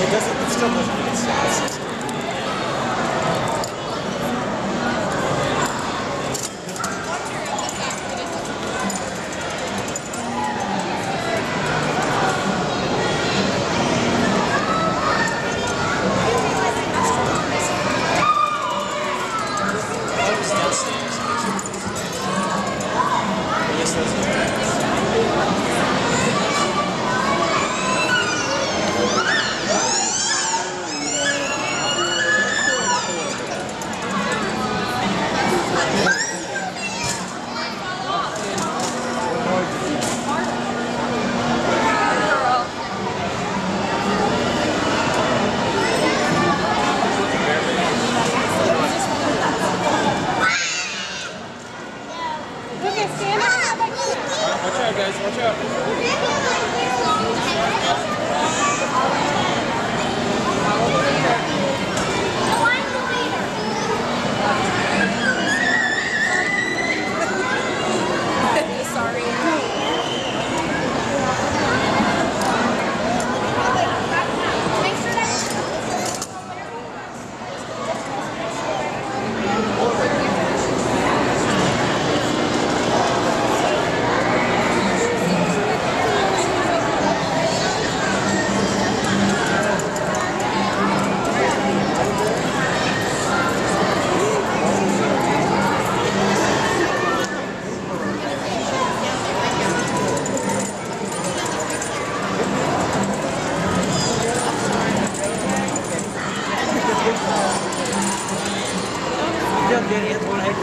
Mudança dos tamanhos. Okay, stand up. Watch out, guys. Watch out. 这里从来不